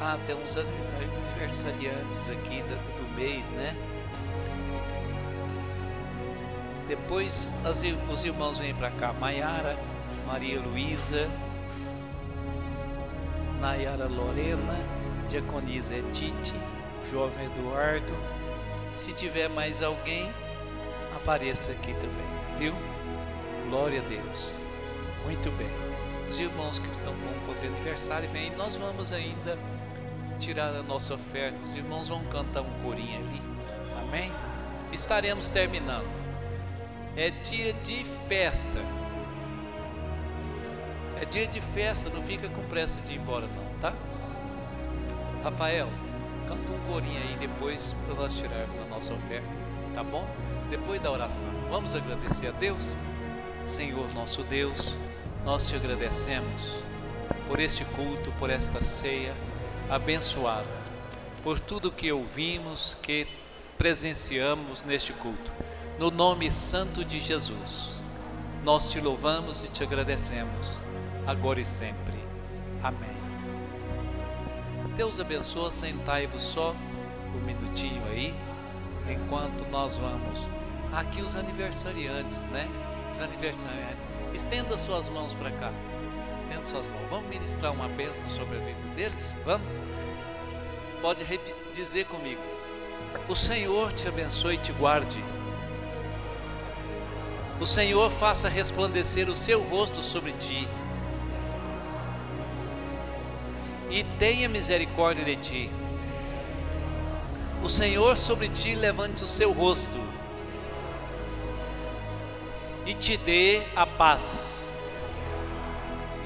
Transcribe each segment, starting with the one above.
Ah, tem uns aniversariantes aqui do, mês, né? Depois as, os irmãos vêm para cá. Maiara, Maria Luísa, Nayara Lorena, Diaconisa Edith, Jovem Eduardo. Se tiver mais alguém, apareça aqui também, viu? Glória a Deus. Muito bem. Os irmãos que estão, vão fazer aniversário, vem. Nós vamos ainda tirar a nossa oferta. Os irmãos vão cantar um corinho ali. Amém? Estaremos terminando. É dia de festa. É dia de festa, não fica com pressa de ir embora não, tá? Rafael, canta um corinho aí depois para nós tirarmos a nossa oferta, tá bom? Depois da oração. Vamos agradecer a Deus? Senhor nosso Deus, nós te agradecemos por este culto, por esta ceia abençoada, por tudo que ouvimos, que presenciamos neste culto. No nome santo de Jesus, nós te louvamos e te agradecemos, agora e sempre. Amém. Deus abençoe, sentai-vos só um minutinho aí, enquanto nós vamos. Aqui os aniversariantes, né? Os aniversariantes. Estenda suas mãos para cá. Estenda suas mãos. Vamos ministrar uma bênção sobre a vida deles? Vamos? Pode dizer comigo. O Senhor te abençoe e te guarde. O Senhor faça resplandecer o seu rosto sobre ti e tenha misericórdia de ti. O Senhor sobre ti levante o seu rosto e te dê a paz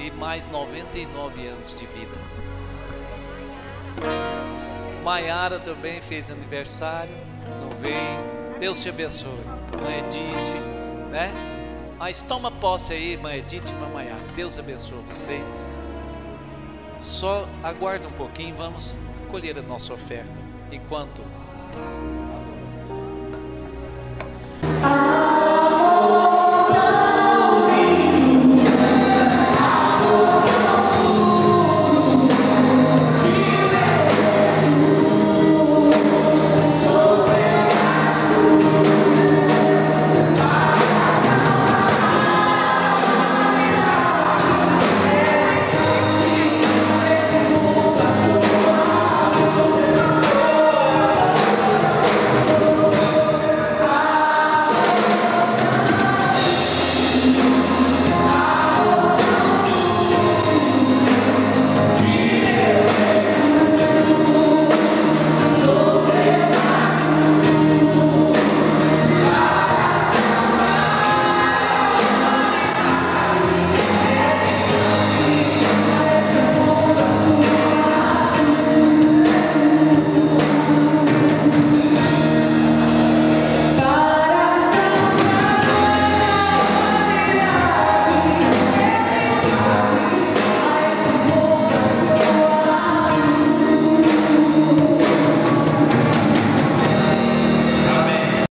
e mais 99 anos de vida. Maiara também fez aniversário, não veio. Deus te abençoe. Mãe Edith, né? Mas toma posse aí, mãe Edith e mamãe Maiara. Deus abençoe vocês. Só aguarda um pouquinho, vamos colher a nossa oferta. Enquanto